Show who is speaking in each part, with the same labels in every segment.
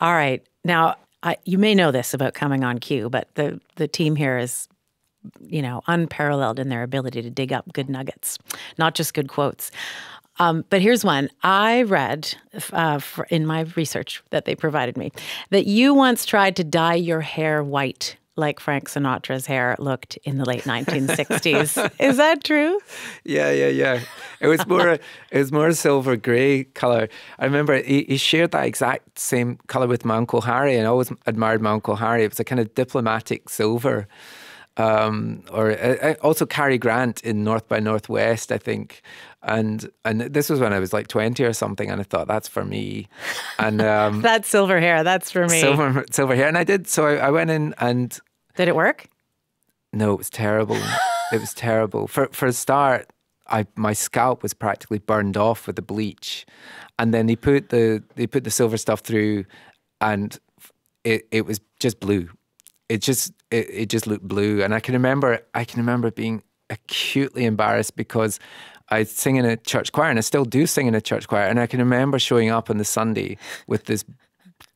Speaker 1: All right. Now, I, you may know this about coming on Q, but the, the team here is, you know, unparalleled in their ability to dig up good nuggets, not just good quotes. Um, but here's one. I read uh, in my research that they provided me that you once tried to dye your hair white like Frank Sinatra's hair looked in the late 1960s. Is that true?
Speaker 2: Yeah, yeah, yeah. It was more it was more silver grey color. I remember he, he, shared that exact same color with my uncle Harry, and I always admired my uncle Harry. It was a kind of diplomatic silver. Um, or uh, uh also Cary Grant in North by Northwest, I think, and and this was when I was like twenty or something, and I thought that's for me, and um,
Speaker 1: that's silver hair, that's for me,
Speaker 2: silver silver hair, and I did. So I, I went in and
Speaker 1: did it work?
Speaker 2: No, it was terrible. it was terrible. For for a start, I my scalp was practically burned off with the bleach, and then they put the they put the silver stuff through, and it it was just blue. It just it, it just looked blue, and I can remember I can remember being acutely embarrassed because I sing in a church choir, and I still do sing in a church choir, and I can remember showing up on the Sunday with this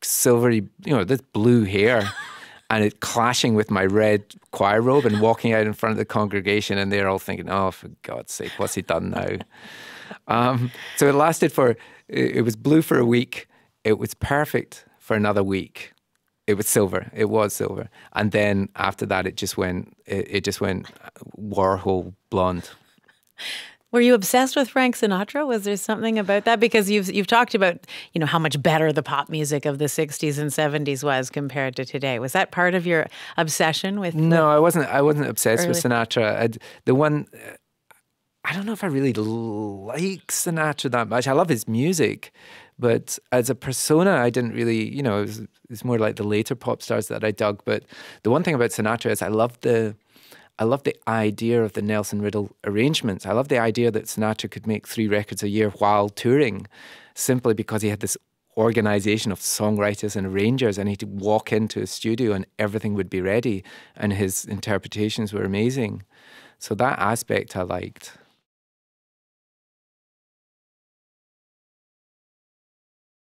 Speaker 2: silvery, you know, this blue hair and it clashing with my red choir robe and walking out in front of the congregation and they're all thinking, oh, for God's sake, what's he done now? Um, so it lasted for, it was blue for a week. It was perfect for another week. It was silver. It was silver. And then after that, it just went, it, it just went Warhol blonde.
Speaker 1: Were you obsessed with Frank Sinatra? Was there something about that? Because you've you've talked about you know how much better the pop music of the '60s and '70s was compared to today. Was that part of your obsession with?
Speaker 2: No, I wasn't. I wasn't obsessed early? with Sinatra. I'd, the one. I don't know if I really like Sinatra that much. I love his music, but as a persona, I didn't really. You know, it's was, it more like the later pop stars that I dug. But the one thing about Sinatra is I loved the I love the idea of the Nelson Riddle arrangements. I love the idea that Sinatra could make three records a year while touring simply because he had this organization of songwriters and arrangers and he'd walk into a studio and everything would be ready and his interpretations were amazing. So that aspect I liked.